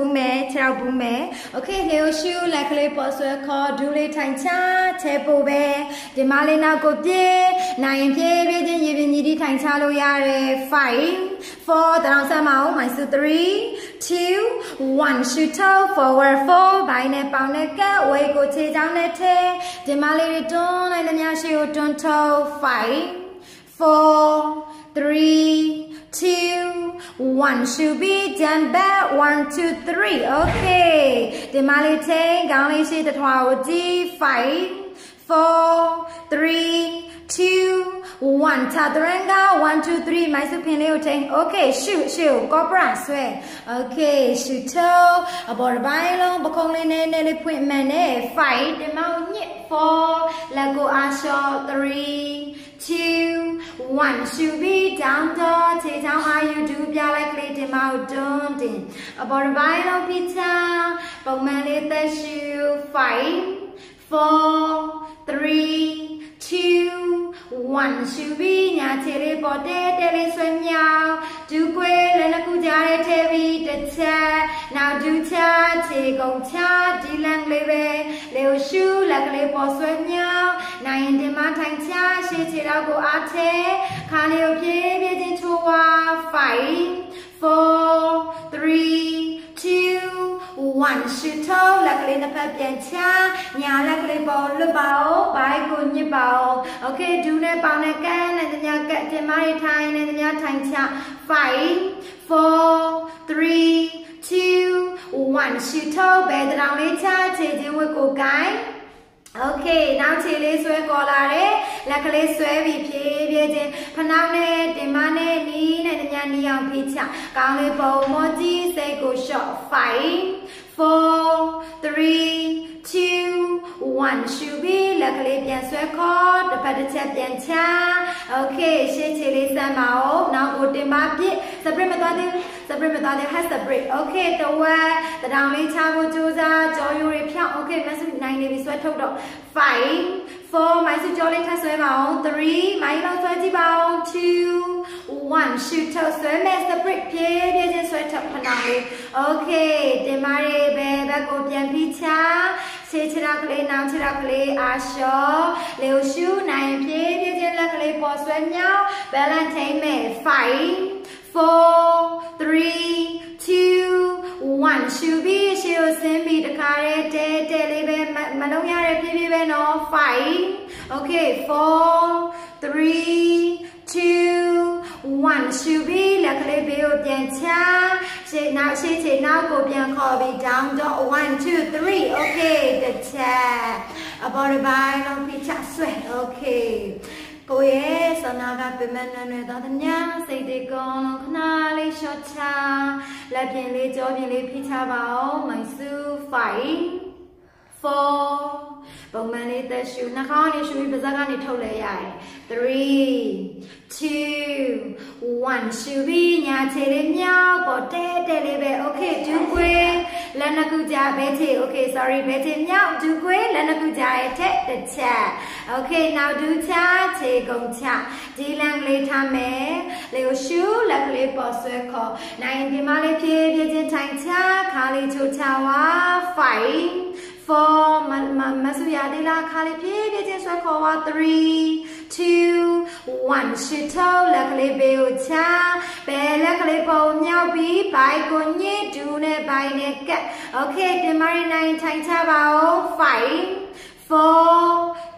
ဘူးမယ်ခြေထောက်ဘူးမယ် okay လေရှူလက်ကလေးပေါ်ဆွဲခေါ်ဒူးလေးထိုင်ချချဲပို့ပဲဒီမလေးနောက်ကိုပြေးနိုင်ရင်ပြေးပြေးချင်းရေပြင်းကြီးဒီထိုင်ချလို့ရတယ်5 4တောင်ဆက်မအောင် minus 3 2 1 shoot out forward 4ဘိုင်းနဲ့ပေါင်းနဲ့ကပ်ဝေးကိုခြေချောင်းနဲ့ထဲဒီမလေးတွေတွန်းလိုက်သမျှရှိကိုတွန်းထုတ်5 4 3 two, one should be done back, one, two, three, okay. The Mali take, gong shi the twelve G, five, four, three, two, one. Tataranga, one, two, three, my supin leo take, okay, shoot, shoot, cobra, swear, okay, shoot toe, about a bailo, bakong ne ne le point man, five, the mount, four, let go, asho, three, two, one. Should be down dog. Take down how you do. Bia like him out. Don't din. About a vital pizza. But man, let the shoe. Five, four, three, two, one. Should be nya tele pote tele swim yao. Do kwe lena kujare tevi the cha. Now do cha. Take on cha. Dilang lebe. Leo shoe like le po swim yao. နိုင်ရင်တင်မထိုင်ချရှေ့ခြေတော့ကိုအားထဲခါလေးကိုပြေးပြေးချင်းချိုးဝါ5 4 3 2 one ရှစ်ထုံးလက်ကလေးတစ်ဖက်ပြန်ချညာလက်ကလေးပေါ်လွတ်ပါအောင်ဘိုက်ကိုညစ်ပါအောင် okay ဒူးနဲ့ပေါင်နဲ့ကန်းနဲ့ညာကတ်တင်မရထိုင်နဲ့ညာထိုင်ချ five four three two one ရှစ်ထုံးဘယ်တောင်လေးချခြေချင်းဝတ်ကိုကိုင်းโอเคနောက်ခြေလေးဆွဲပေါ်လာတယ်လက်ကလေးဆွဲပြီးဖြည်းဖြည်းချင်းဖနှောင်းနဲ့တင်မနဲ့နီးနဲ့ညနီးအောင်ဖြည်းချကောင်းလေးပုံမောကြီးစိတ်ကို short five four three two one ရှူပြီးလက်ကလေးပြန်ဆွဲခေါ်တစ်ဖက်တစ်ချက်ပြန်ချ okay ရှေ့ခြေလေးစမ်းပါဦးနောက်ကိုတင်ပါပြစ် sprint မသွားသေးဘူး separate မသားလဲ has separate okay တဝက်တထောင်လေးချဖို့ကြိုးစားကြောရိုးတွေဖြောင်း okay မဆုနိုင်နေပြီဆွဲထုတ်တော့5 4မိုင်းစုကြောလေးထပ်ဆွဲပါအောင်3မိုင်းလောက်ဆွဲကြည့်ပါအောင်2 1 shoot ထုတ်ဆွဲမဲ့ separate ပြေးပြေးချင်းဆွဲထုတ်ခဏလေး okay တင်ပါရေဘယ်ဘက်ကိုပြန်ဖိချခြေခြေထောက်ကလေးနောင်ခြေထောက်ကလေးအာရှောလေကိုရှူနိုင်ပြေးပြေးချင်းလက်ကလေးပေါ်ဆွဲမြောက် balance ထိမ့်မဲ့5 4 3 2 1ရှူပြီးရှေ့ကိုဆင်းပြီးတခါတည်းတဲတဲလေးပဲမလုံးရတဲ့ဖြည်းဖြည်းပဲနော်5 okay 4 3 2 1ရှူပြီးလက်ကလေးဘေးကိုပြန်ချရှေ့နောက်ရှေ့ခြေနောက်ကိုပြန်ခေါ်ပြီး down dog 1 2 3 okay တစ်ချက်အပေါ်တစ်ပိုင်းလုံးဖိချဆွဲ okay ကိုရဲ့ဆနာကပြမနွယ်တော်တ냐စိတ်တွေကောင်းလုံးခဏလေးရှော့ချလက်ပြင်လေးကြောပြင်လေးဖိချပါအောင်မိုင်စု5 4ပုံမှန်လေးသက်ရှူနှာခေါင်းလေးရှူပြီးပါးစပ်ကနေထုတ်လဲရတယ်3 2 1ရှူပြီးညာခြေလေးမြောက်ပေါ်တဲတဲလေးပဲ okay ဒူးကွေး လက်နှစ်ခုကြားဘဲခြေ okay sorry ဘဲခြေမြောက်ဒူးကွေးလက်နှစ်ခုကြားရဲ့ထက်တစ်ချက် okay နောက်ဒူးချခြေကုန်ချဒီလန်လေးထားမယ်လေကိုရှူလက်ကလေးပေါ်ဆွဲခေါ်နိုင်ဒီမလေးဖြည်းဖြည်းချင်းထိုင်ချခါလေးချိုချဝါ5 4မမမဆူရသေးလားခါလေးဖြည်းဖြည်းချင်းဆွဲခေါ်ပါ3 2 1ရှစ်ထောက်လက်ကလေးပေးကိုချဘယ်လက်ကလေးပုံမြောက်ပြီးဘိုင်ကိုညစ်ဒူးနဲ့ဘိုင်နဲ့ကတ် Okay တင်မရနိုင်ထိုင်ချပါဦး5 4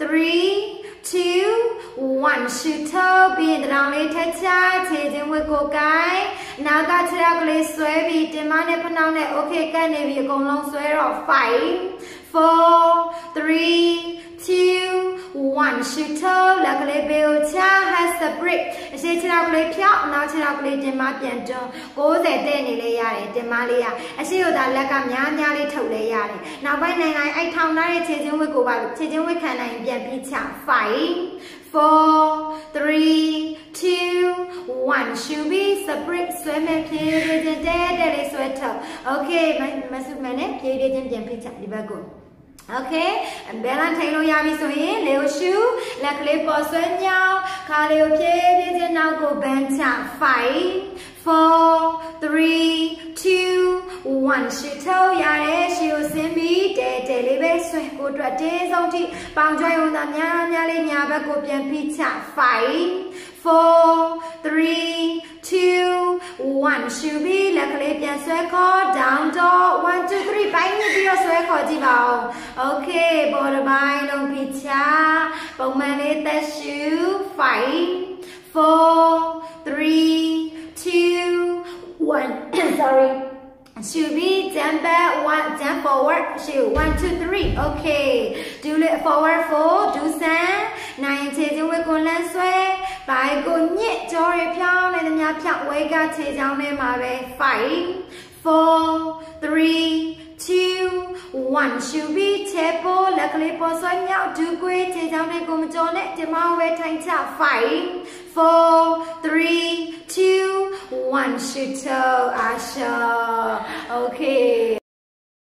3 2 1ရှူထုတ်ပြီးတရောင်လေးထက်ချခြေချင်းဝက်ကိုကိုင်းနောက်ကခြေထောက်ကလေးဆွဲပြီးတင်မနဲ့ဖနှောင်းနဲ့ okay ကတ်နေပြီအကုန်လုံးဆွဲတော့5 four, three, two, one. Shoot toe, လက်ကလေးပေးကိုချ has the break အရှိခြေထောက်ကလေးဖြောက်နောက်ခြေထောက်ကလေးတင်မပြန်တွန်း60တဲ့နေလေးရတယ်တင်မလေးရအရှိကိုသာလက်ကများများလေးထုတ်လဲရတယ်နောက်ပိုင်းနိုင်ငံအဲ့ထောင်ထားတဲ့ခြေချင်းဝစ်ကိုပါခြေချင်းဝစ်ခံနိုင်ပြန်ပြီးချ5 4 3 2 1 should be separate ဆွဲမဲ့ဖြည်းဖြည်းချင်းတဲတဲလေးဆွဲထုတ် okay မဆုမနဲ့ဖြည်းဖြည်းချင်းပြန်ဖိချဒီဘက်ကို โอเคဘယ်လန်ထိုင်လို့ရပြီဆိုရင်လေကိုရှူလက်ကလေးပေါ်ဆွဲညောင်းခါလေးကိုဖြည်းဖြည်းချင်းနောက်ကိုဘန်းချ5 4 3 2 1ရှစ်ထုတ်ရတယ်ရှီကိုဆင်းပြီးတဲတဲလေးပဲဆွဲကိုအတွက်တင်းဆုံးထိပေါင်ကျွဲုံသာများများလေးညာဘက်ကိုပြန်ပြီးချ5 four, three, two, one. Should be လက်ကလေးပြန်ဆွဲခေါ် down dog one two three ပို င်းညစ်ပြီးတော့ဆွဲခေါ်ကြည့်ပါဦး Okay ပေါ်တစ်ပိုင်းလုံးပြချပုံမှန်လေးသက်ရှူ5 four, three, two, one. Sorry. Should be jump back, one, jump forward, shoot, one, two, three, okay. Do it forward, four, do some, nine, ခြေချင်းဝဲကွန်လန်းဆွဲဘိုင်ကိုညစ်ကြောရဖြောင်းနေသမျှဖြောင်းဝဲကခြေ ချောင်းထဲမှာပဲ5 4 3 2 1ရှူပြီးချေပိုးလက်ကလေးပေါ်ဆွဲမြောက်ဒူကွေးခြေချောင်းတွေကိုမကြောနဲ့ဒီမောင်ဝဲထိုင်ချ5 four, three, two, one. Shoot toe, Asha. Okay.